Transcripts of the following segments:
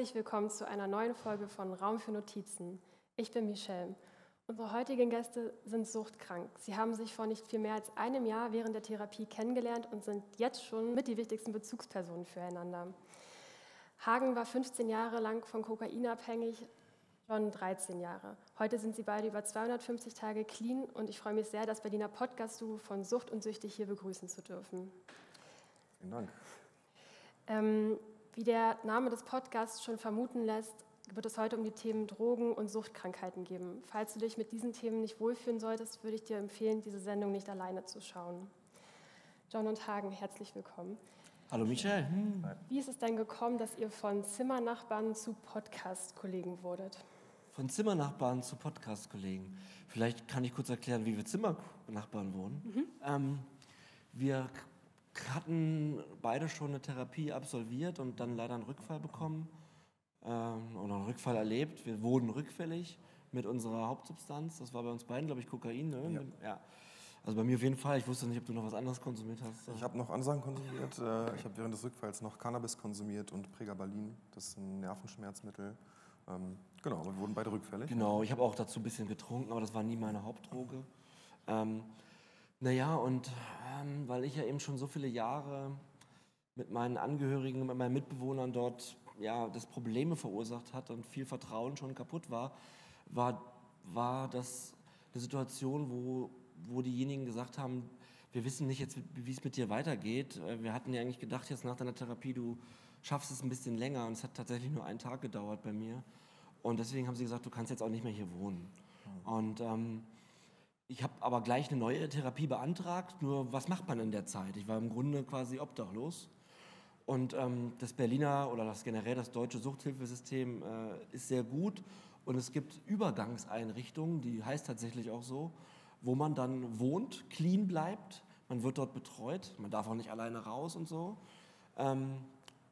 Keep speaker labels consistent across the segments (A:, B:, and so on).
A: Herzlich willkommen zu einer neuen Folge von Raum für Notizen. Ich bin Michelle. Unsere heutigen Gäste sind suchtkrank. Sie haben sich vor nicht viel mehr als einem Jahr während der Therapie kennengelernt und sind jetzt schon mit die wichtigsten Bezugspersonen füreinander. Hagen war 15 Jahre lang von Kokain abhängig, John 13 Jahre. Heute sind sie beide über 250 Tage clean und ich freue mich sehr, das Berliner Podcast-Duo von Sucht und Süchtig hier begrüßen zu dürfen.
B: Vielen Dank.
A: Ähm, wie der Name des Podcasts schon vermuten lässt, wird es heute um die Themen Drogen und Suchtkrankheiten gehen. Falls du dich mit diesen Themen nicht wohlfühlen solltest, würde ich dir empfehlen, diese Sendung nicht alleine zu schauen. John und Hagen, herzlich willkommen.
C: Hallo Michelle. Hm.
A: Wie ist es denn gekommen, dass ihr von Zimmernachbarn zu Podcast-Kollegen wurdet?
C: Von Zimmernachbarn zu Podcast-Kollegen. Vielleicht kann ich kurz erklären, wie wir Zimmernachbarn wurden. Mhm. Ähm, wir hatten beide schon eine Therapie absolviert und dann leider einen Rückfall bekommen ähm, oder einen Rückfall erlebt. Wir wurden rückfällig mit unserer Hauptsubstanz. Das war bei uns beiden, glaube ich, Kokain. Ne? Ja. ja. Also bei mir auf jeden Fall. Ich wusste nicht, ob du noch was anderes konsumiert hast.
B: Ich habe noch andere Sachen konsumiert. Äh, ich habe während des Rückfalls noch Cannabis konsumiert und Pregabalin. Das ist ein Nervenschmerzmittel. Ähm, genau, wir wurden beide rückfällig.
C: Genau, ich habe auch dazu ein bisschen getrunken, aber das war nie meine Hauptdroge. Ähm, naja, und ähm, weil ich ja eben schon so viele Jahre mit meinen Angehörigen, mit meinen Mitbewohnern dort ja, das Probleme verursacht hat und viel Vertrauen schon kaputt war, war, war das eine Situation, wo, wo diejenigen gesagt haben, wir wissen nicht jetzt, wie es mit dir weitergeht. Äh, wir hatten ja eigentlich gedacht, jetzt nach deiner Therapie, du schaffst es ein bisschen länger und es hat tatsächlich nur einen Tag gedauert bei mir. Und deswegen haben sie gesagt, du kannst jetzt auch nicht mehr hier wohnen. Mhm. Und ähm, ich habe aber gleich eine neue Therapie beantragt, nur was macht man in der Zeit? Ich war im Grunde quasi obdachlos. Und ähm, das Berliner oder das generell das deutsche Suchthilfesystem äh, ist sehr gut und es gibt Übergangseinrichtungen, die heißt tatsächlich auch so, wo man dann wohnt, clean bleibt, man wird dort betreut, man darf auch nicht alleine raus und so. Ähm,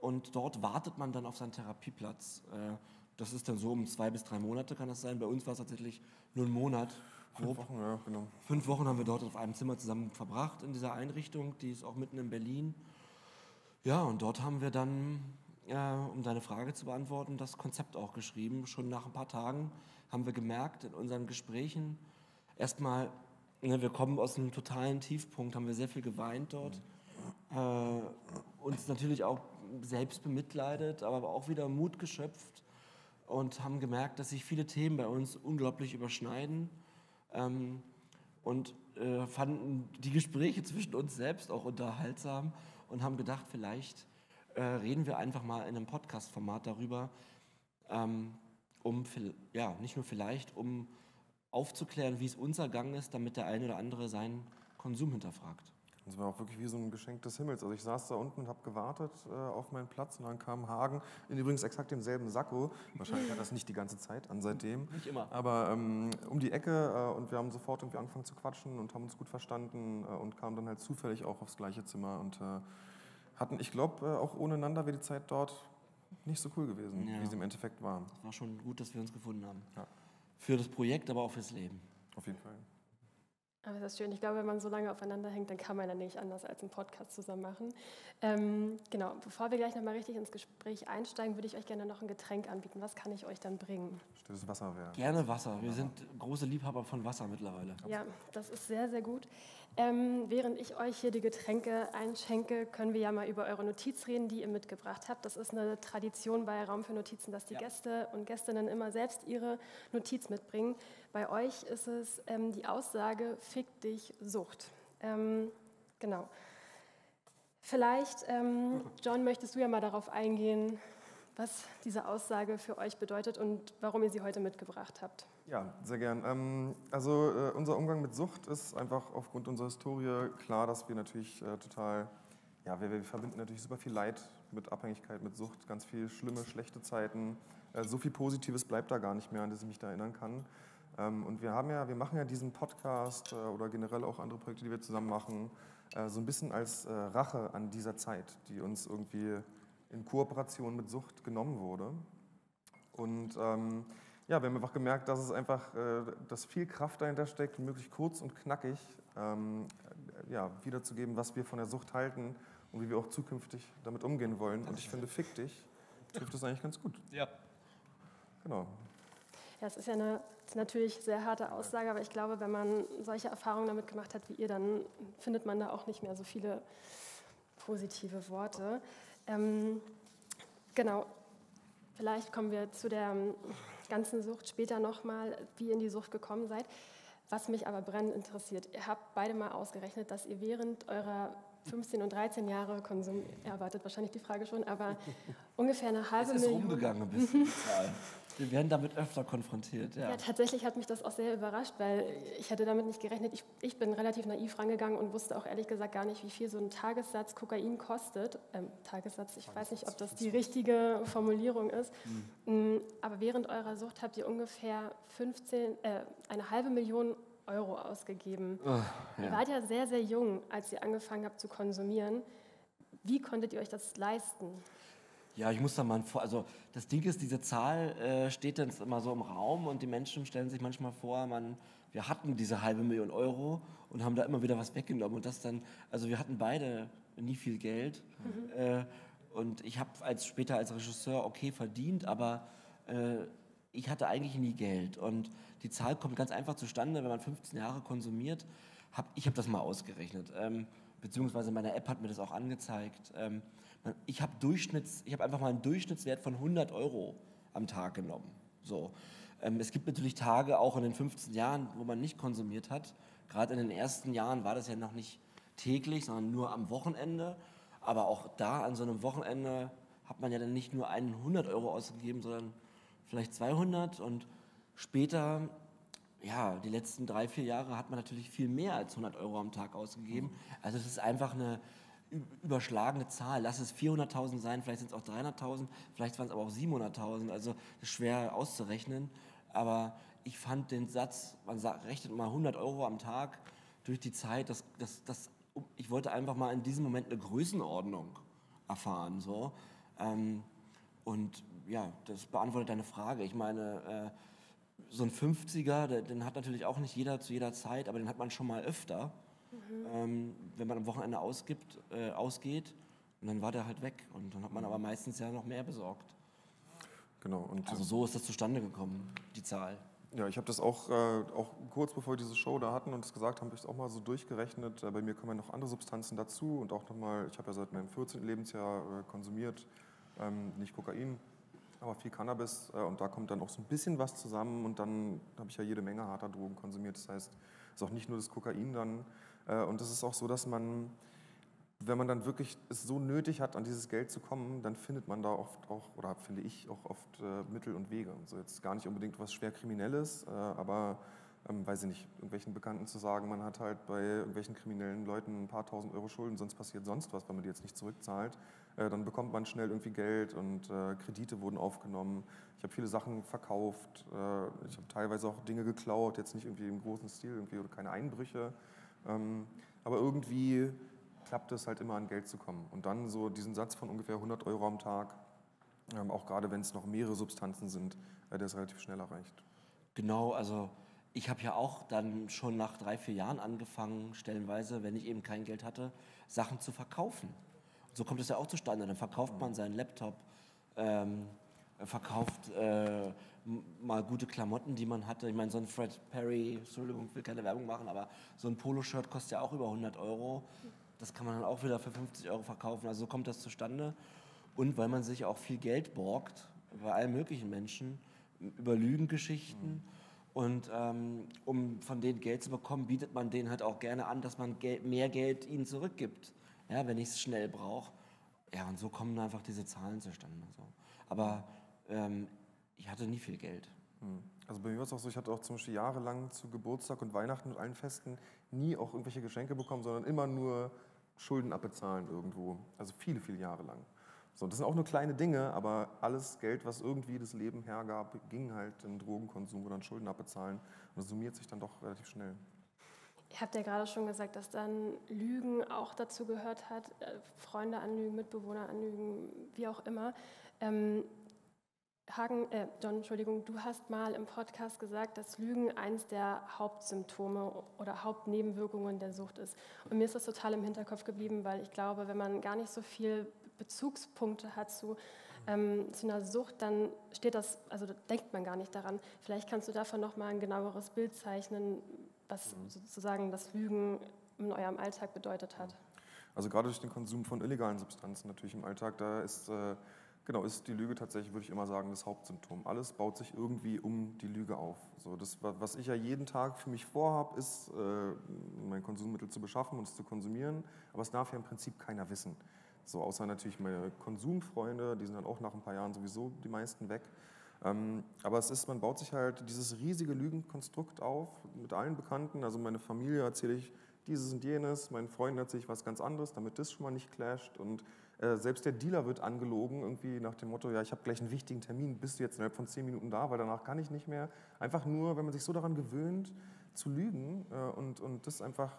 C: und dort wartet man dann auf seinen Therapieplatz. Äh, das ist dann so um zwei bis drei Monate kann das sein. Bei uns war es tatsächlich nur ein Monat.
B: Fünf Wochen, ja, genau.
C: Fünf Wochen haben wir dort auf einem Zimmer zusammen verbracht in dieser Einrichtung, die ist auch mitten in Berlin. Ja, und dort haben wir dann, äh, um deine Frage zu beantworten, das Konzept auch geschrieben. Schon nach ein paar Tagen haben wir gemerkt in unseren Gesprächen, erstmal, ne, wir kommen aus einem totalen Tiefpunkt, haben wir sehr viel geweint dort. Äh, uns natürlich auch selbst bemitleidet, aber auch wieder Mut geschöpft und haben gemerkt, dass sich viele Themen bei uns unglaublich überschneiden ähm, und äh, fanden die Gespräche zwischen uns selbst auch unterhaltsam und haben gedacht, vielleicht äh, reden wir einfach mal in einem Podcast-Format darüber, ähm, um ja nicht nur vielleicht, um aufzuklären, wie es uns ergangen ist, damit der eine oder andere seinen Konsum hinterfragt.
B: Es war auch wirklich wie so ein Geschenk des Himmels. Also ich saß da unten und habe gewartet äh, auf meinen Platz und dann kam Hagen in übrigens exakt demselben Sakko. Wahrscheinlich hat das nicht die ganze Zeit an seitdem.
C: Nicht immer.
B: Aber ähm, um die Ecke äh, und wir haben sofort irgendwie angefangen zu quatschen und haben uns gut verstanden äh, und kamen dann halt zufällig auch aufs gleiche Zimmer und äh, hatten, ich glaube, äh, auch ohne einander wäre die Zeit dort nicht so cool gewesen, ja. wie sie im Endeffekt war.
C: Es war schon gut, dass wir uns gefunden haben. Ja. Für das Projekt, aber auch fürs Leben.
B: Auf jeden Fall.
A: Aber das ist schön. Ich glaube, wenn man so lange aufeinander hängt, dann kann man ja nicht anders als einen Podcast zusammen machen. Ähm, genau, bevor wir gleich nochmal richtig ins Gespräch einsteigen, würde ich euch gerne noch ein Getränk anbieten. Was kann ich euch dann bringen?
B: Stilles Wasser wäre.
C: Gerne Wasser. Wir sind große Liebhaber von Wasser mittlerweile.
A: Ja, das ist sehr, sehr gut. Ähm, während ich euch hier die Getränke einschenke, können wir ja mal über eure Notiz reden, die ihr mitgebracht habt. Das ist eine Tradition bei Raum für Notizen, dass die ja. Gäste und Gästinnen immer selbst ihre Notiz mitbringen. Bei euch ist es ähm, die Aussage, fick dich Sucht. Ähm, genau. Vielleicht, ähm, John, möchtest du ja mal darauf eingehen, was diese Aussage für euch bedeutet und warum ihr sie heute mitgebracht habt.
B: Ja, sehr gern. Ähm, also äh, unser Umgang mit Sucht ist einfach aufgrund unserer Historie klar, dass wir natürlich äh, total, ja, wir, wir, verbinden natürlich super viel Leid mit Abhängigkeit, mit Sucht, ganz viel schlimme, schlechte Zeiten. Äh, so viel Positives bleibt da gar nicht mehr, an das ich mich da erinnern kann. Ähm, und wir haben ja, wir machen ja diesen Podcast oder generell auch andere Projekte, die wir zusammen machen, so ein bisschen als Rache an dieser Zeit, die uns irgendwie in Kooperation mit Sucht genommen wurde. Und ähm, ja, wir haben einfach gemerkt, dass es einfach, äh, dass viel Kraft dahinter steckt, möglichst kurz und knackig ähm, ja, wiederzugeben, was wir von der Sucht halten und wie wir auch zukünftig damit umgehen wollen. Und ich finde, fick dich trifft es eigentlich ganz gut.
C: Ja.
B: Genau.
A: Ja, es ist ja eine ist natürlich sehr harte Aussage, aber ich glaube, wenn man solche Erfahrungen damit gemacht hat wie ihr, dann findet man da auch nicht mehr so viele positive Worte. Ähm, genau, vielleicht kommen wir zu der ganzen Sucht später nochmal, wie ihr in die Sucht gekommen seid. Was mich aber brennend interessiert, ihr habt beide mal ausgerechnet, dass ihr während eurer 15 und 13 Jahre Konsum, erwartet wahrscheinlich die Frage schon, aber ungefähr eine halbe
C: es ist
A: Million.
C: rumgegangen ein bisschen, die Zahl. Wir werden damit öfter konfrontiert. Ja.
A: Ja, tatsächlich hat mich das auch sehr überrascht, weil ich hätte damit nicht gerechnet. Ich, ich bin relativ naiv rangegangen und wusste auch ehrlich gesagt gar nicht, wie viel so ein Tagessatz Kokain kostet. Ähm, Tagessatz, ich weiß nicht, ob das die richtige Formulierung ist. Mhm. Aber während eurer Sucht habt ihr ungefähr 15, äh, eine halbe Million Euro ausgegeben.
C: Oh,
A: Ihr
C: ja.
A: wart ja sehr, sehr jung, als ihr angefangen habt zu konsumieren. Wie konntet ihr euch das leisten?
C: Ja, ich muss da mal vor. Also das Ding ist, diese Zahl äh, steht dann immer so im Raum und die Menschen stellen sich manchmal vor, man, wir hatten diese halbe Million Euro und haben da immer wieder was weggenommen und das dann, also wir hatten beide nie viel Geld äh, und ich habe als später als Regisseur okay verdient, aber äh, ich hatte eigentlich nie Geld und die Zahl kommt ganz einfach zustande, wenn man 15 Jahre konsumiert. Hab, ich habe das mal ausgerechnet, ähm, beziehungsweise meine App hat mir das auch angezeigt. Ähm, ich habe Durchschnitts, ich habe einfach mal einen Durchschnittswert von 100 Euro am Tag genommen. So. Ähm, es gibt natürlich Tage, auch in den 15 Jahren, wo man nicht konsumiert hat. Gerade in den ersten Jahren war das ja noch nicht täglich, sondern nur am Wochenende. Aber auch da an so einem Wochenende hat man ja dann nicht nur 100 Euro ausgegeben, sondern vielleicht 200 und später, ja, die letzten drei, vier Jahre hat man natürlich viel mehr als 100 Euro am Tag ausgegeben. Also es ist einfach eine überschlagene Zahl. Lass es 400.000 sein, vielleicht sind es auch 300.000, vielleicht waren es aber auch 700.000. Also schwer auszurechnen. Aber ich fand den Satz, man sagt, rechnet mal 100 Euro am Tag durch die Zeit, das, das, das, ich wollte einfach mal in diesem Moment eine Größenordnung erfahren. So. Ähm, und ja, das beantwortet deine Frage. Ich meine, äh, so ein 50er, der- den hat natürlich auch nicht jeder zu jeder Zeit, aber den hat man schon mal öfter, ähm, wenn man am Wochenende ausgibt, äh, ausgeht. Und dann war der halt weg. Und dann hat man aber meistens ja noch mehr besorgt.
B: Genau. Und
C: Also so ist das zustande gekommen, die Zahl.
B: Ja, ich habe das auch, äh, auch kurz bevor wir diese Show da hatten und es gesagt haben, habe ich es auch mal so durchgerechnet. Äh, bei mir kommen ja noch andere Substanzen dazu und auch nochmal, ich habe ja seit meinem 14. Lebensjahr äh, konsumiert, ähm, nicht Kokain, aber viel Cannabis äh, und da kommt dann auch so ein bisschen was zusammen und dann habe ich ja jede Menge harter Drogen konsumiert. Das heißt, es ist auch nicht nur das Kokain dann und es ist auch so, dass man wenn man dann wirklich es so nötig hat, an dieses Geld zu kommen, dann findet man da oft auch, oder finde ich auch oft äh, Mittel und Wege. Also jetzt gar nicht unbedingt was schwer Kriminelles, äh, aber ähm, weiß ich nicht, irgendwelchen Bekannten zu sagen, man hat halt bei irgendwelchen kriminellen Leuten ein paar tausend Euro Schulden, sonst passiert sonst was, wenn man die jetzt nicht zurückzahlt. Äh, dann bekommt man schnell irgendwie Geld und äh, Kredite wurden aufgenommen. Ich habe viele Sachen verkauft, äh, ich habe teilweise auch Dinge geklaut, jetzt nicht irgendwie im großen Stil irgendwie oder keine Einbrüche. Ähm, aber irgendwie klappt es halt immer an Geld zu kommen. Und dann so diesen Satz von ungefähr 100 Euro am Tag, ähm, auch gerade wenn es noch mehrere Substanzen sind, äh, der ist relativ schnell erreicht.
C: Genau, also ich habe ja auch dann schon nach drei, vier Jahren angefangen, stellenweise, wenn ich eben kein Geld hatte, Sachen zu verkaufen. Und so kommt es ja auch zustande. Dann verkauft man seinen Laptop, ähm, verkauft äh, mal gute Klamotten, die man hatte. Ich meine, so ein Fred Perry, Entschuldigung, will keine Werbung machen, aber so ein Poloshirt kostet ja auch über 100 Euro. Das kann man dann auch wieder für 50 Euro verkaufen. Also so kommt das zustande. Und weil man sich auch viel Geld borgt, bei allen möglichen Menschen, über Lügengeschichten. Und ähm, um von denen Geld zu bekommen, bietet man denen halt auch gerne an, dass man Gel mehr Geld ihnen zurückgibt, ja, wenn ich es schnell brauche. Ja, und so kommen einfach diese Zahlen zustande. So. Aber ähm, ich hatte nie viel Geld.
B: Hm. Also bei mir war es auch so, ich hatte auch zum Beispiel jahrelang zu Geburtstag und Weihnachten und allen Festen nie auch irgendwelche Geschenke bekommen, sondern immer nur Schulden abbezahlen irgendwo. Also viele, viele Jahre lang. So, das sind auch nur kleine Dinge, aber alles Geld, was irgendwie das Leben hergab, ging halt in Drogenkonsum oder in Schulden abbezahlen. Und das summiert sich dann doch relativ schnell.
A: Ihr habt ja gerade schon gesagt, dass dann Lügen auch dazu gehört hat, äh, Freunde anlügen, Mitbewohner anlügen, wie auch immer. Ähm, Hagen, äh, John, Entschuldigung, du hast mal im Podcast gesagt, dass Lügen eines der Hauptsymptome oder Hauptnebenwirkungen der Sucht ist. Und mir ist das total im Hinterkopf geblieben, weil ich glaube, wenn man gar nicht so viel Bezugspunkte hat zu, ähm, zu einer Sucht, dann steht das, also da denkt man gar nicht daran. Vielleicht kannst du davon noch mal ein genaueres Bild zeichnen, was mhm. sozusagen das Lügen in eurem Alltag bedeutet hat.
B: Also gerade durch den Konsum von illegalen Substanzen natürlich im Alltag, da ist äh, Genau, ist die Lüge tatsächlich, würde ich immer sagen, das Hauptsymptom. Alles baut sich irgendwie um die Lüge auf. So, das, was ich ja jeden Tag für mich vorhabe, ist, äh, mein Konsummittel zu beschaffen und es zu konsumieren. Aber es darf ja im Prinzip keiner wissen. So, außer natürlich meine Konsumfreunde, die sind dann auch nach ein paar Jahren sowieso die meisten weg. Ähm, aber es ist, man baut sich halt dieses riesige Lügenkonstrukt auf mit allen Bekannten. Also meine Familie erzähle ich dieses und jenes, meinen Freunden erzähle ich was ganz anderes, damit das schon mal nicht clasht. Und äh, selbst der Dealer wird angelogen, irgendwie nach dem Motto, ja, ich habe gleich einen wichtigen Termin, bist du jetzt innerhalb von zehn Minuten da, weil danach kann ich nicht mehr. Einfach nur, wenn man sich so daran gewöhnt, zu lügen äh, und, und das einfach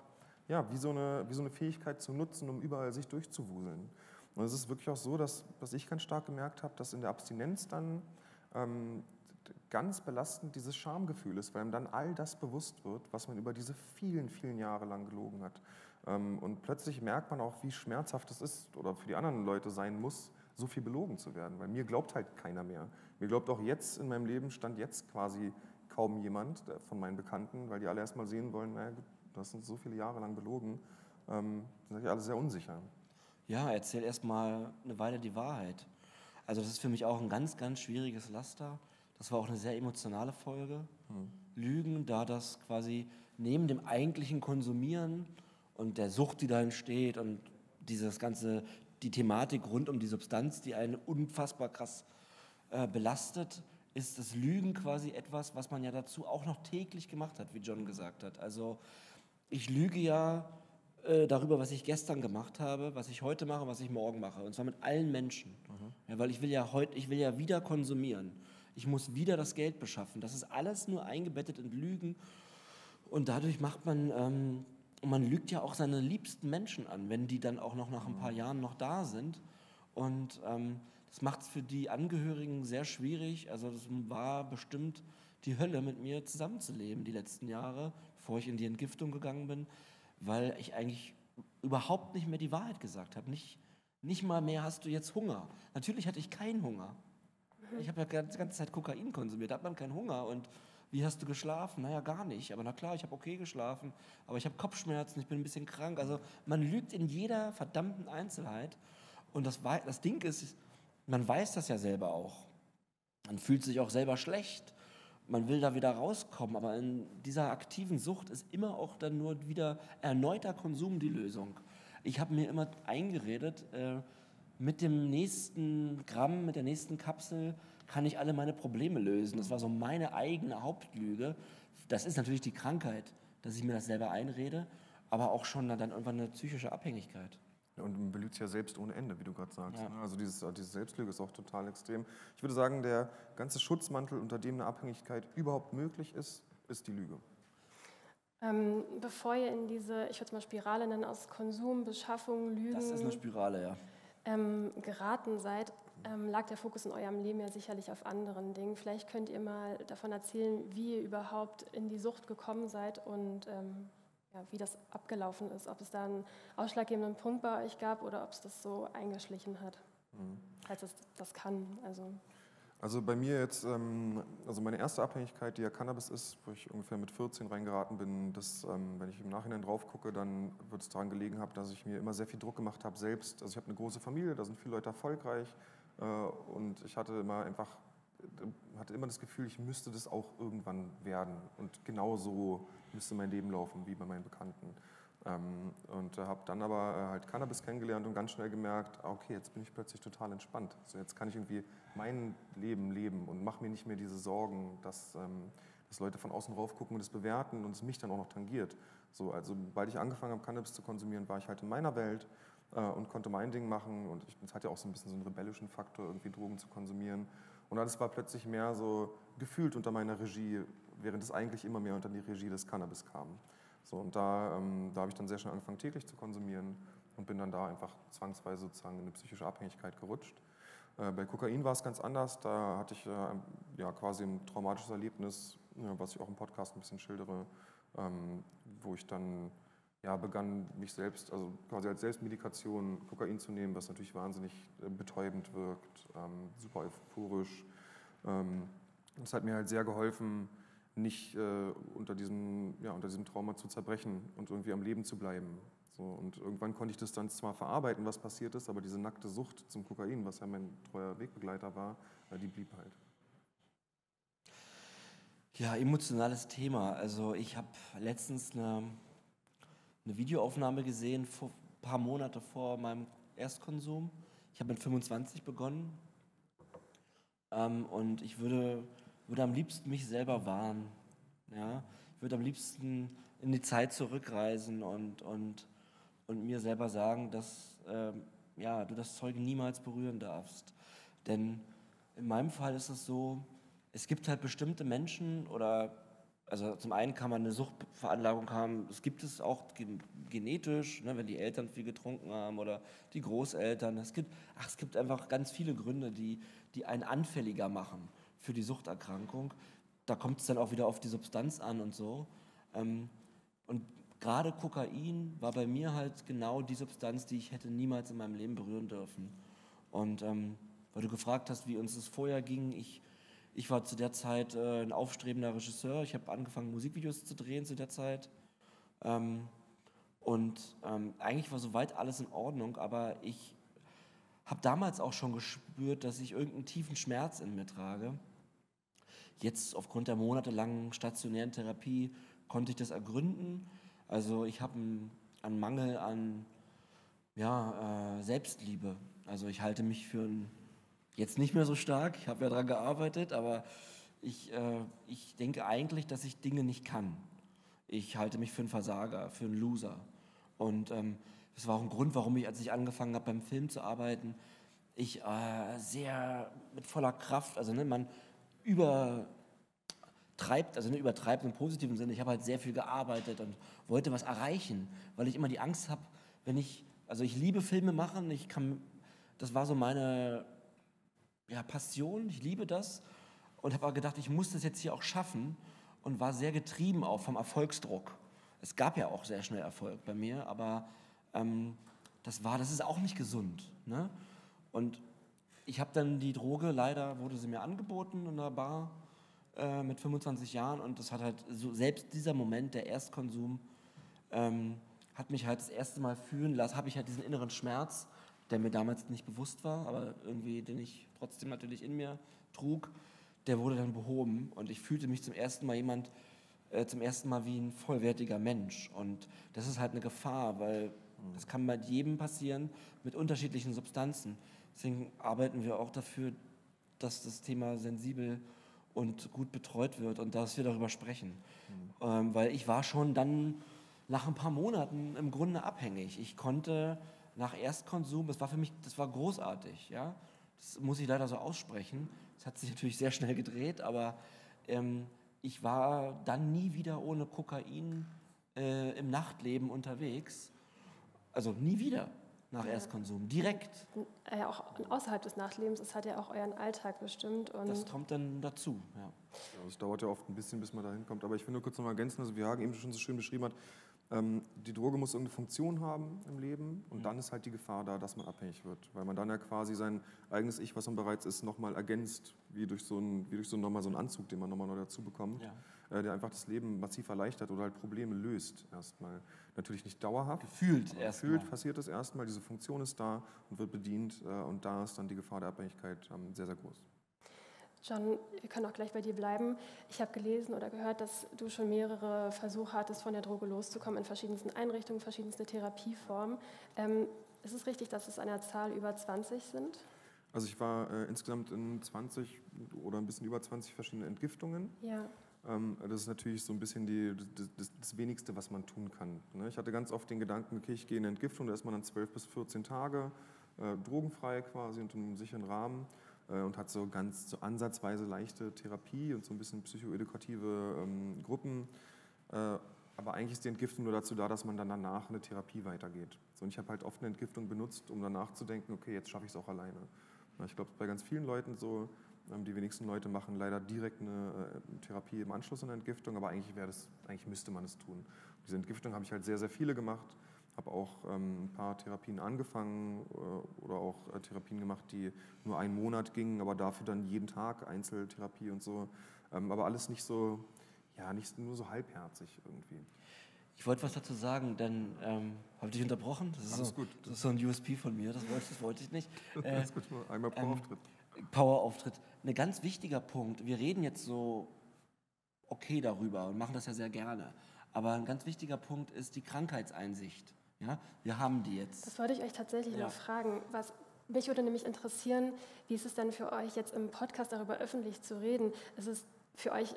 B: ja, wie, so eine, wie so eine Fähigkeit zu nutzen, um überall sich durchzuwuseln. Und es ist wirklich auch so, dass, was ich ganz stark gemerkt habe, dass in der Abstinenz dann ähm, ganz belastend dieses Schamgefühl ist, weil ihm dann all das bewusst wird, was man über diese vielen, vielen Jahre lang gelogen hat. Ähm, und plötzlich merkt man auch, wie schmerzhaft es ist oder für die anderen Leute sein muss, so viel belogen zu werden. Weil mir glaubt halt keiner mehr. Mir glaubt auch jetzt in meinem Leben, stand jetzt quasi kaum jemand von meinen Bekannten, weil die alle erst mal sehen wollen, naja, du hast uns so viele Jahre lang belogen. Ähm, sind alle sehr unsicher.
C: Ja, erzähl erst mal eine Weile die Wahrheit. Also das ist für mich auch ein ganz, ganz schwieriges Laster. Das war auch eine sehr emotionale Folge. Hm. Lügen, da das quasi neben dem eigentlichen Konsumieren und der Sucht, die da entsteht und dieses ganze, die Thematik rund um die Substanz, die einen unfassbar krass äh, belastet, ist das Lügen quasi etwas, was man ja dazu auch noch täglich gemacht hat, wie John gesagt hat. Also ich lüge ja äh, darüber, was ich gestern gemacht habe, was ich heute mache, was ich morgen mache. Und zwar mit allen Menschen. Mhm. Ja, weil ich will ja heute, ich will ja wieder konsumieren. Ich muss wieder das Geld beschaffen. Das ist alles nur eingebettet in Lügen. Und dadurch macht man ähm, und man lügt ja auch seine liebsten Menschen an, wenn die dann auch noch nach ein paar Jahren noch da sind. Und ähm, das macht es für die Angehörigen sehr schwierig. Also das war bestimmt die Hölle, mit mir zusammenzuleben die letzten Jahre, bevor ich in die Entgiftung gegangen bin, weil ich eigentlich überhaupt nicht mehr die Wahrheit gesagt habe. Nicht, nicht mal mehr hast du jetzt Hunger. Natürlich hatte ich keinen Hunger. Ich habe ja die ganze Zeit Kokain konsumiert, da hat man keinen Hunger. Und wie hast du geschlafen? Naja, gar nicht. Aber na klar, ich habe okay geschlafen, aber ich habe Kopfschmerzen, ich bin ein bisschen krank. Also man lügt in jeder verdammten Einzelheit. Und das, das Ding ist, man weiß das ja selber auch. Man fühlt sich auch selber schlecht. Man will da wieder rauskommen, aber in dieser aktiven Sucht ist immer auch dann nur wieder erneuter Konsum die Lösung. Ich habe mir immer eingeredet, äh, mit dem nächsten Gramm, mit der nächsten Kapsel kann ich alle meine Probleme lösen. Das war so meine eigene Hauptlüge. Das ist natürlich die Krankheit, dass ich mir das selber einrede, aber auch schon dann irgendwann eine psychische Abhängigkeit.
B: Und man belügt ja selbst ohne Ende, wie du gerade sagst. Ja. Ne? Also dieses, diese Selbstlüge ist auch total extrem. Ich würde sagen, der ganze Schutzmantel, unter dem eine Abhängigkeit überhaupt möglich ist, ist die Lüge.
A: Ähm, bevor ihr in diese, ich würde es mal Spirale nennen, aus Konsum, Beschaffung, Lügen. Das
C: ist eine Spirale, ja.
A: Ähm, geraten seid, ähm, lag der Fokus in eurem Leben ja sicherlich auf anderen Dingen. Vielleicht könnt ihr mal davon erzählen, wie ihr überhaupt in die Sucht gekommen seid und ähm, ja, wie das abgelaufen ist. Ob es da einen ausschlaggebenden Punkt bei euch gab oder ob es das so eingeschlichen hat. Mhm. Falls es das kann. Also.
B: Also bei mir jetzt, ähm, also meine erste Abhängigkeit, die ja Cannabis ist, wo ich ungefähr mit 14 reingeraten bin, das, ähm, wenn ich im Nachhinein drauf gucke, dann wird es daran gelegen haben, dass ich mir immer sehr viel Druck gemacht habe selbst. Also ich habe eine große Familie, da sind viele Leute erfolgreich und ich hatte immer einfach, hatte immer das Gefühl, ich müsste das auch irgendwann werden. Und genau so müsste mein Leben laufen, wie bei meinen Bekannten. Ähm, und habe dann aber äh, halt Cannabis kennengelernt und ganz schnell gemerkt, ah, okay, jetzt bin ich plötzlich total entspannt. So jetzt kann ich irgendwie mein Leben leben und mache mir nicht mehr diese Sorgen, dass, ähm, dass Leute von außen rauf gucken und es bewerten und es mich dann auch noch tangiert. So, also, sobald ich angefangen habe, Cannabis zu konsumieren, war ich halt in meiner Welt äh, und konnte mein Ding machen. Und es hat ja auch so ein bisschen so einen rebellischen Faktor, irgendwie Drogen zu konsumieren. Und alles war plötzlich mehr so gefühlt unter meiner Regie, während es eigentlich immer mehr unter die Regie des Cannabis kam. So, und da, ähm, da habe ich dann sehr schnell angefangen, täglich zu konsumieren und bin dann da einfach zwangsweise sozusagen in eine psychische Abhängigkeit gerutscht. Äh, bei Kokain war es ganz anders. Da hatte ich äh, ja, quasi ein traumatisches Erlebnis, was ich auch im Podcast ein bisschen schildere, ähm, wo ich dann ja, begann, mich selbst, also quasi als Selbstmedikation Kokain zu nehmen, was natürlich wahnsinnig äh, betäubend wirkt, ähm, super euphorisch. Ähm, das hat mir halt sehr geholfen, nicht äh, unter, diesem, ja, unter diesem Trauma zu zerbrechen und irgendwie am Leben zu bleiben. So, und irgendwann konnte ich das dann zwar verarbeiten, was passiert ist, aber diese nackte Sucht zum Kokain, was ja mein treuer Wegbegleiter war, die blieb halt.
C: Ja, emotionales Thema. Also ich habe letztens eine, eine Videoaufnahme gesehen, vor, ein paar Monate vor meinem Erstkonsum. Ich habe mit 25 begonnen ähm, und ich würde, würde am liebsten mich selber warnen. Ja? Ich würde am liebsten in die Zeit zurückreisen und, und und mir selber sagen, dass äh, ja, du das Zeug niemals berühren darfst. Denn in meinem Fall ist es so, es gibt halt bestimmte Menschen oder, also zum einen kann man eine Suchtveranlagung haben, es gibt es auch genetisch, ne, wenn die Eltern viel getrunken haben oder die Großeltern. Es gibt, ach, es gibt einfach ganz viele Gründe, die, die einen anfälliger machen für die Suchterkrankung. Da kommt es dann auch wieder auf die Substanz an und so. Ähm, und gerade Kokain war bei mir halt genau die Substanz, die ich hätte niemals in meinem Leben berühren dürfen. Und ähm, weil du gefragt hast, wie uns das vorher ging, ich, ich war zu der Zeit äh, ein aufstrebender Regisseur. Ich habe angefangen, Musikvideos zu drehen zu der Zeit. Ähm, und ähm, eigentlich war soweit alles in Ordnung, aber ich habe damals auch schon gespürt, dass ich irgendeinen tiefen Schmerz in mir trage. Jetzt aufgrund der monatelangen stationären Therapie konnte ich das ergründen also ich habe einen, Mangel an ja, äh, Selbstliebe. Also ich halte mich für ein, jetzt nicht mehr so stark, ich habe ja daran gearbeitet, aber ich, äh, ich denke eigentlich, dass ich Dinge nicht kann. Ich halte mich für einen Versager, für einen Loser. Und ähm, das war auch ein Grund, warum ich, als ich angefangen habe, beim Film zu arbeiten, ich äh, sehr mit voller Kraft, also ne, man über treibt, also nicht übertreibt im positiven Sinne, ich habe halt sehr viel gearbeitet und wollte was erreichen, weil ich immer die Angst habe, wenn ich, also ich liebe Filme machen, ich kann, das war so meine ja, Passion, ich liebe das und habe aber gedacht, ich muss das jetzt hier auch schaffen und war sehr getrieben auch vom Erfolgsdruck. Es gab ja auch sehr schnell Erfolg bei mir, aber ähm, das war, das ist auch nicht gesund. Ne? Und ich habe dann die Droge, leider wurde sie mir angeboten in der Bar äh, mit 25 Jahren und das hat halt so, selbst dieser Moment, der Erstkonsum, ähm, hat mich halt das erste Mal fühlen lassen, habe ich halt diesen inneren Schmerz, der mir damals nicht bewusst war, aber irgendwie, den ich trotzdem natürlich in mir trug, der wurde dann behoben und ich fühlte mich zum ersten Mal jemand, äh, zum ersten Mal wie ein vollwertiger Mensch und das ist halt eine Gefahr, weil das kann bei jedem passieren mit unterschiedlichen Substanzen. Deswegen arbeiten wir auch dafür, dass das Thema sensibel und gut betreut wird und dass wir darüber sprechen. Mhm. Ähm, weil ich war schon dann nach ein paar Monaten im Grunde abhängig. Ich konnte nach Erstkonsum, das war für mich, das war großartig, ja. Das muss ich leider so aussprechen. Es hat sich natürlich sehr schnell gedreht, aber ähm, ich war dann nie wieder ohne Kokain äh, im Nachtleben unterwegs. Also nie wieder nach ja. Erstkonsum, direkt.
A: Ja, auch außerhalb des Nachtlebens, es hat ja auch euren Alltag bestimmt.
C: Und das kommt dann dazu, ja. ja.
B: Es dauert ja oft ein bisschen, bis man da hinkommt. Aber ich will nur kurz noch mal ergänzen, also wie Hagen eben schon so schön beschrieben hat, die Droge muss irgendeine Funktion haben im Leben und mhm. dann ist halt die Gefahr da, dass man abhängig wird, weil man dann ja quasi sein eigenes Ich, was man bereits ist, nochmal ergänzt, wie durch so einen, wie durch so nochmal so einen Anzug, den man nochmal neu dazu bekommt, ja. äh, der einfach das Leben massiv erleichtert oder halt Probleme löst erstmal. Natürlich nicht dauerhaft.
C: Gefühlt erstmal.
B: Gefühlt passiert es erstmal, diese Funktion ist da und wird bedient äh, und da ist dann die Gefahr der Abhängigkeit ähm, sehr, sehr groß.
A: John, wir können auch gleich bei dir bleiben. Ich habe gelesen oder gehört, dass du schon mehrere Versuche hattest, von der Droge loszukommen in verschiedensten Einrichtungen, verschiedenste Therapieformen. Ähm, ist es richtig, dass es eine Zahl über 20 sind?
B: Also ich war äh, insgesamt in 20 oder ein bisschen über 20 verschiedene Entgiftungen.
A: Ja.
B: Ähm, das ist natürlich so ein bisschen die, das, das, Wenigste, was man tun kann. Ne? Ich hatte ganz oft den Gedanken, okay, ich gehe in eine Entgiftung, da ist man dann 12 bis 14 Tage, äh, drogenfrei quasi und in einem sicheren Rahmen und hat so ganz so ansatzweise leichte Therapie und so ein bisschen psychoedukative ähm, Gruppen. Äh, aber eigentlich ist die Entgiftung nur dazu da, dass man dann danach eine Therapie weitergeht. So, und ich habe halt oft eine Entgiftung benutzt, um danach zu denken, okay, jetzt schaffe ich es auch alleine. Ich glaube, bei ganz vielen Leuten so, ähm, die wenigsten Leute machen leider direkt eine äh, Therapie im Anschluss an eine Entgiftung, aber eigentlich, das, eigentlich müsste man es tun. Diese Entgiftung habe ich halt sehr, sehr viele gemacht, habe auch ähm, ein paar Therapien angefangen äh, oder auch äh, Therapien gemacht, die nur einen Monat gingen, aber dafür dann jeden Tag Einzeltherapie und so. Ähm, aber alles nicht so, ja, nicht nur so halbherzig irgendwie.
C: Ich wollte was dazu sagen, denn ähm, habe ich dich unterbrochen? Das ist, Alles so, gut. das ist so ein USP von mir, das wollte, das wollte ich nicht. Äh, Alles gut, einmal Power-Auftritt. Ähm, Power-Auftritt. Ein ganz wichtiger Punkt, wir reden jetzt so okay darüber und machen das ja sehr gerne, aber ein ganz wichtiger Punkt ist die Krankheitseinsicht. Ja, wir haben die jetzt.
A: Das wollte ich euch tatsächlich ja. noch fragen. Was, mich würde nämlich interessieren, wie ist es denn für euch jetzt im Podcast darüber öffentlich zu reden? Ist es für euch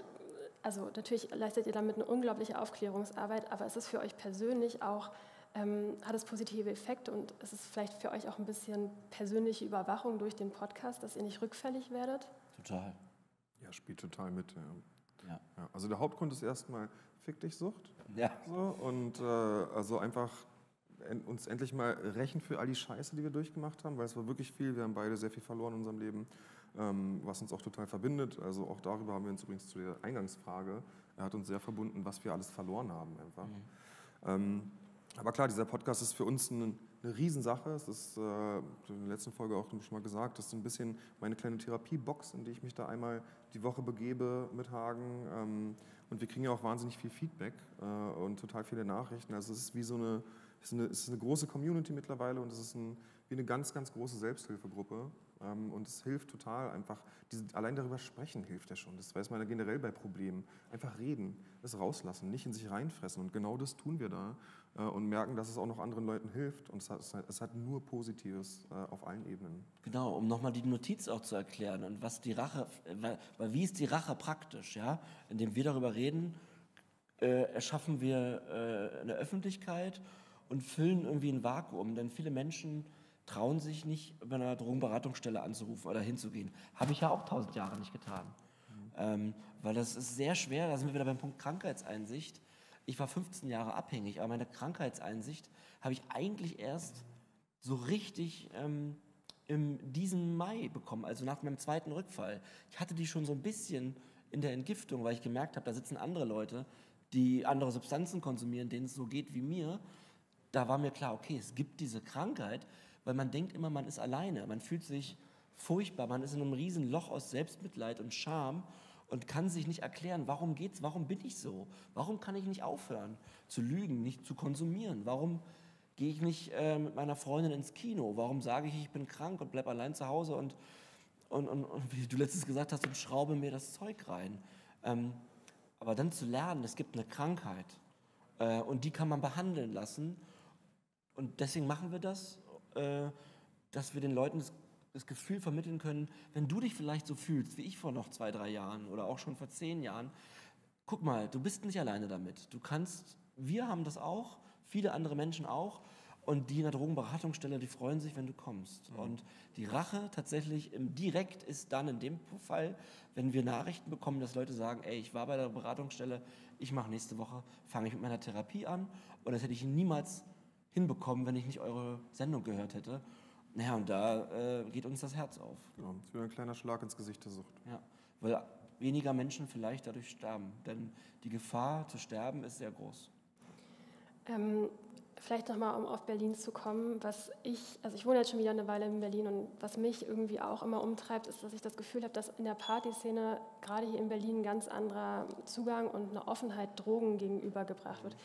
A: also natürlich leistet ihr damit eine unglaubliche Aufklärungsarbeit, aber ist es für euch persönlich auch, ähm, hat es positive Effekte und ist es vielleicht für euch auch ein bisschen persönliche Überwachung durch den Podcast, dass ihr nicht rückfällig werdet?
C: Total.
B: Ja, spielt total mit. Ja. ja. ja also der Hauptgrund ist erstmal Fick dich Sucht.
C: Ja.
B: So, und äh, also einfach uns endlich mal rächen für all die Scheiße, die wir durchgemacht haben, weil es war wirklich viel. Wir haben beide sehr viel verloren in unserem Leben ähm, was uns auch total verbindet. Also auch darüber haben wir uns übrigens zu der Eingangsfrage, er hat uns sehr verbunden, was wir alles verloren haben einfach. Mhm. Ähm, aber klar, dieser Podcast ist für uns eine, eine Riesensache. Es ist, äh, in der letzten Folge auch schon mal gesagt, das ist so ein bisschen meine kleine Therapiebox, in die ich mich da einmal die Woche begebe mit Hagen. Ähm, und wir kriegen ja auch wahnsinnig viel Feedback äh, und total viele Nachrichten. Also es ist wie so eine, es ist eine, es ist eine große Community mittlerweile und es ist ein, wie eine ganz, ganz große Selbsthilfegruppe. Ähm, und es hilft total einfach, diese, allein darüber sprechen hilft ja schon. Das weiß man ja generell bei Problemen. Einfach reden, es rauslassen, nicht in sich reinfressen. Und genau das tun wir da äh, und merken, dass es auch noch anderen Leuten hilft. Und es hat, es hat nur Positives äh, auf allen Ebenen.
C: Genau, um nochmal die Notiz auch zu erklären und was die Rache, weil, weil wie ist die Rache praktisch, ja? Indem wir darüber reden, äh, erschaffen wir äh, eine Öffentlichkeit und füllen irgendwie ein Vakuum, denn viele Menschen trauen sich nicht, bei einer Drogenberatungsstelle anzurufen oder hinzugehen. Habe ich ja auch tausend Jahre nicht getan. Ähm, weil das ist sehr schwer, da sind wir wieder beim Punkt Krankheitseinsicht. Ich war 15 Jahre abhängig, aber meine Krankheitseinsicht habe ich eigentlich erst so richtig ähm, in diesem Mai bekommen, also nach meinem zweiten Rückfall. Ich hatte die schon so ein bisschen in der Entgiftung, weil ich gemerkt habe, da sitzen andere Leute, die andere Substanzen konsumieren, denen es so geht wie mir. Da war mir klar, okay, es gibt diese Krankheit, weil man denkt immer, man ist alleine. Man fühlt sich furchtbar, man ist in einem riesen Loch aus Selbstmitleid und Scham und kann sich nicht erklären, warum geht's, warum bin ich so? Warum kann ich nicht aufhören zu lügen, nicht zu konsumieren? Warum gehe ich nicht äh, mit meiner Freundin ins Kino? Warum sage ich, ich bin krank und bleibe allein zu Hause und, und, und, und, wie du letztens gesagt hast, und schraube mir das Zeug rein? Ähm, aber dann zu lernen, es gibt eine Krankheit äh, und die kann man behandeln lassen. Und deswegen machen wir das äh, dass wir den Leuten das, das, Gefühl vermitteln können, wenn du dich vielleicht so fühlst wie ich vor noch zwei, drei Jahren oder auch schon vor zehn Jahren, guck mal, du bist nicht alleine damit. Du kannst, wir haben das auch, viele andere Menschen auch. Und die in der Drogenberatungsstelle, die freuen sich, wenn du kommst. Mhm. Und die Rache tatsächlich im Direkt ist dann in dem Fall, wenn wir Nachrichten bekommen, dass Leute sagen, ey, ich war bei der Beratungsstelle, ich mache nächste Woche, fange ich mit meiner Therapie an. Und das hätte ich niemals hinbekommen, wenn ich nicht eure Sendung gehört hätte. Naja, und da äh, geht uns das Herz auf.
B: Genau, das wäre ein kleiner Schlag ins Gesicht der Sucht.
C: Ja, weil weniger Menschen vielleicht dadurch sterben. Denn die Gefahr zu sterben ist sehr groß.
A: Ähm, vielleicht nochmal, um auf Berlin zu kommen, was ich, also ich wohne jetzt schon wieder eine Weile in Berlin und was mich irgendwie auch immer umtreibt, ist, dass ich das Gefühl habe, dass in der Partyszene gerade hier in Berlin ein ganz anderer Zugang und eine Offenheit Drogen gegenübergebracht wird.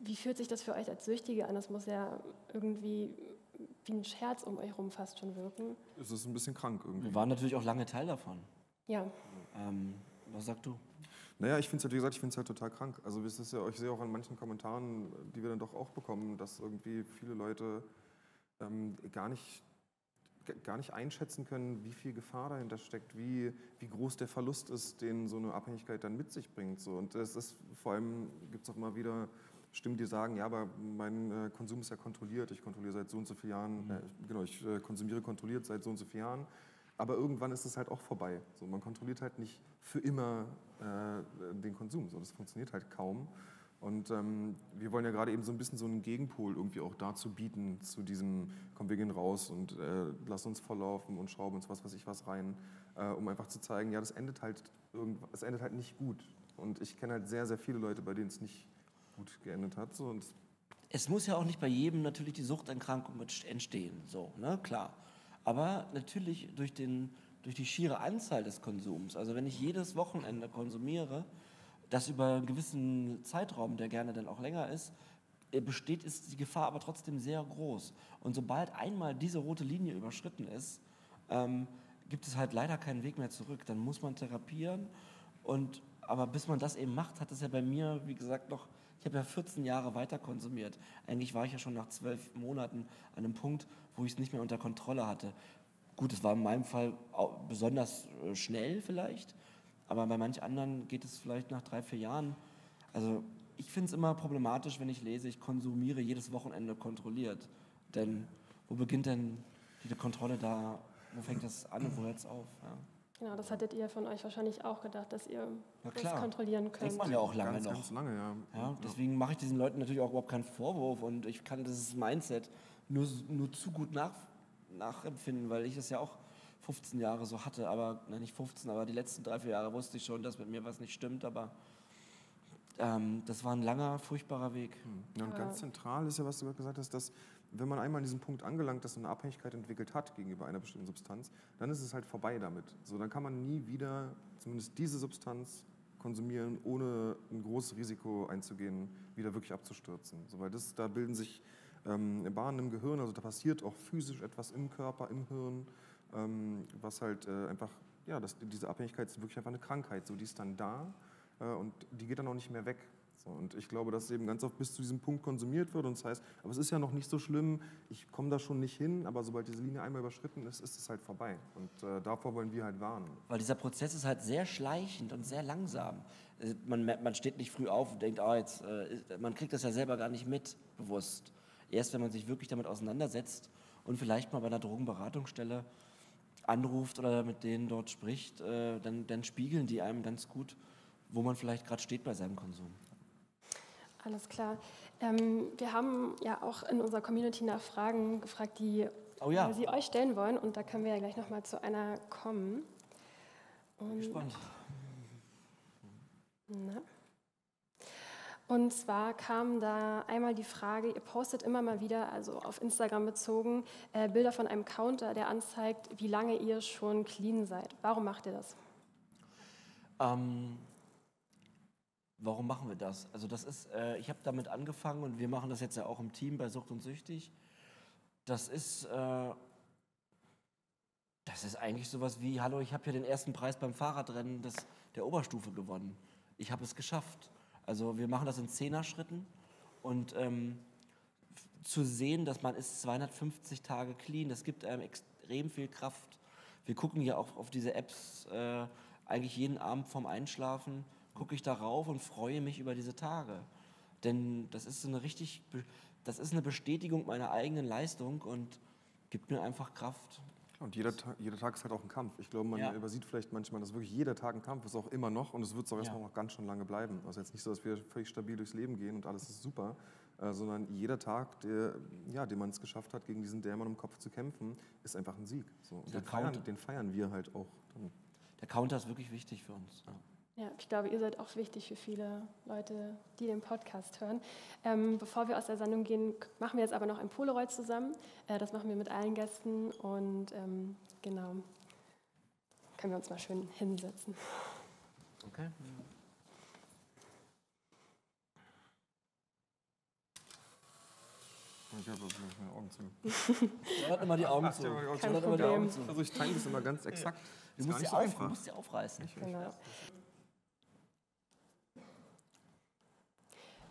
A: Wie fühlt sich das für euch als Süchtige an? Das muss ja irgendwie wie ein Scherz um euch herum fast schon wirken.
B: Es ist ein bisschen krank irgendwie.
C: Wir waren natürlich auch lange Teil davon.
A: Ja.
C: Ähm, was sagst du?
B: Naja, ich finde es halt, wie gesagt, ich finde es halt total krank. Also es ist ja, ich sehe auch an manchen Kommentaren, die wir dann doch auch bekommen, dass irgendwie viele Leute ähm, gar nicht gar nicht einschätzen können, wie viel Gefahr dahinter steckt, wie, wie groß der Verlust ist, den so eine Abhängigkeit dann mit sich bringt. So. Und es ist vor allem, gibt es auch immer wieder Stimmen, die sagen, ja, aber mein äh, Konsum ist ja kontrolliert, ich kontrolliere seit so und so vielen Jahren, mhm. äh, genau, ich äh, konsumiere kontrolliert seit so und so vielen Jahren, aber irgendwann ist es halt auch vorbei. So, man kontrolliert halt nicht für immer äh, den Konsum, so, das funktioniert halt kaum. Und ähm, wir wollen ja gerade eben so ein bisschen so einen Gegenpol irgendwie auch dazu bieten, zu diesem, komm, wir gehen raus und äh, lass uns volllaufen und schrauben uns was weiß ich was rein, äh, um einfach zu zeigen, ja, das endet halt es endet halt nicht gut. Und ich kenne halt sehr, sehr viele Leute, bei denen es nicht gut geendet hat. So, und
C: es muss ja auch nicht bei jedem natürlich die Suchterkrankung entstehen, so, ne, klar. Aber natürlich durch, den, durch die schiere Anzahl des Konsums, also wenn ich jedes Wochenende konsumiere, das über einen gewissen Zeitraum, der gerne dann auch länger ist, äh, besteht, ist die Gefahr aber trotzdem sehr groß. Und sobald einmal diese rote Linie überschritten ist, ähm, gibt es halt leider keinen Weg mehr zurück. Dann muss man therapieren. Und, aber bis man das eben macht, hat es ja bei mir, wie gesagt, noch, habe ja 14 Jahre weiter konsumiert. Eigentlich war ich ja schon nach zwölf Monaten an einem Punkt, wo ich es nicht mehr unter Kontrolle hatte. Gut, es war in meinem Fall besonders äh, schnell vielleicht, aber bei manch anderen geht es vielleicht nach drei, vier Jahren. Also ich finde es immer problematisch, wenn ich lese, ich konsumiere jedes Wochenende kontrolliert. Denn wo beginnt denn diese Kontrolle da? Wo fängt das an und wo hört es auf? Ja.
A: Genau, das hattet ihr von euch wahrscheinlich auch gedacht, dass ihr das kontrollieren könnt.
C: Denkt man ja auch lange
B: ganz,
C: noch.
B: Ganz lange, ja.
C: ja deswegen mache ich diesen Leuten natürlich auch überhaupt keinen Vorwurf und ich kann dieses Mindset nur, nur zu gut nach, nachempfinden, weil ich das ja auch 15 Jahre so hatte, aber nein, nicht 15, aber die letzten drei, vier Jahre wusste ich schon, dass mit mir was nicht stimmt, aber ähm, das war ein langer, furchtbarer Weg. Hm.
B: Ja, und ganz zentral ist ja, was du gerade gesagt hast, dass wenn man einmal an diesen Punkt angelangt, dass man eine Abhängigkeit entwickelt hat gegenüber einer bestimmten Substanz, dann ist es halt vorbei damit. So, dann kann man nie wieder zumindest diese Substanz konsumieren, ohne ein großes Risiko einzugehen, wieder wirklich abzustürzen. So, weil das, da bilden sich ähm, Bahnen im Gehirn, also da passiert auch physisch etwas im Körper, im Hirn, ähm, was halt äh, einfach, ja, das, diese Abhängigkeit ist wirklich einfach eine Krankheit. So, die ist dann da äh, und die geht dann auch nicht mehr weg. Und ich glaube, dass es eben ganz oft bis zu diesem Punkt konsumiert wird und das heißt, aber es ist ja noch nicht so schlimm, ich komme da schon nicht hin, aber sobald diese Linie einmal überschritten ist, ist es halt vorbei. Und äh, davor wollen wir halt warnen.
C: Weil dieser Prozess ist halt sehr schleichend und sehr langsam. Äh, man, man steht nicht früh auf und denkt, oh, jetzt, äh, man kriegt das ja selber gar nicht mit, bewusst. Erst wenn man sich wirklich damit auseinandersetzt und vielleicht mal bei einer Drogenberatungsstelle anruft oder mit denen dort spricht, äh, dann, dann spiegeln die einem ganz gut, wo man vielleicht gerade steht bei seinem Konsum.
A: Alles klar. Ähm, wir haben ja auch in unserer Community nach Fragen gefragt, die oh ja. Sie euch stellen wollen. Und da können wir ja gleich nochmal zu einer kommen.
C: Und, Gespannt.
A: Na? Und zwar kam da einmal die Frage, ihr postet immer mal wieder, also auf Instagram bezogen, äh, Bilder von einem Counter, der anzeigt, wie lange ihr schon clean seid. Warum macht ihr das?
C: Ähm, warum machen wir das? Also das ist, äh, ich habe damit angefangen und wir machen das jetzt ja auch im Team bei Sucht und Süchtig. Das ist, äh, das ist eigentlich sowas wie, hallo, ich habe hier den ersten Preis beim Fahrradrennen des, der Oberstufe gewonnen. Ich habe es geschafft. Also wir machen das in Zehner-Schritten und ähm, zu sehen, dass man ist 250 Tage clean, das gibt einem extrem viel Kraft. Wir gucken ja auch auf diese Apps äh, eigentlich jeden Abend vorm Einschlafen, gucke ich darauf und freue mich über diese Tage. Denn das ist eine richtig, das ist eine Bestätigung meiner eigenen Leistung und gibt mir einfach Kraft.
B: Und jeder, Tag, jeder Tag ist halt auch ein Kampf. Ich glaube, man ja. übersieht vielleicht manchmal, dass wirklich jeder Tag ein Kampf ist, auch immer noch. Und es wird es auch erstmal noch ganz schön lange bleiben. Also jetzt nicht so, dass wir völlig stabil durchs Leben gehen und alles ist super, äh, sondern jeder Tag, der, ja, den man es geschafft hat, gegen diesen Dämon im Kopf zu kämpfen, ist einfach ein Sieg. So. Den feiern, den, feiern, wir halt auch. Dann.
C: Der Counter ist wirklich wichtig für uns. Ja.
A: Ja, ich glaube, ihr seid auch wichtig für viele Leute, die den Podcast hören. Ähm, bevor wir aus der Sendung gehen, machen wir jetzt aber noch ein Polaroid zusammen. Äh, das machen wir mit allen Gästen und ähm, genau, können wir uns mal schön hinsetzen.
C: Okay.
B: Ich habe meine Augen
C: zu. Schaut immer die Augen zu.
A: Kein Problem.
B: Also ich teile das immer ganz exakt.
C: Du musst, sie auf, du musst sie aufreißen.
A: Genau.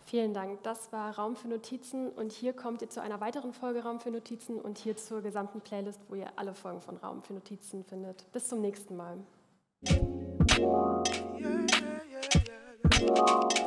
A: Vielen Dank. Das war Raum für Notizen und hier kommt ihr zu einer weiteren Folge Raum für Notizen und hier zur gesamten Playlist, wo ihr alle Folgen von Raum für Notizen findet. Bis zum nächsten Mal. Yeah, yeah, yeah,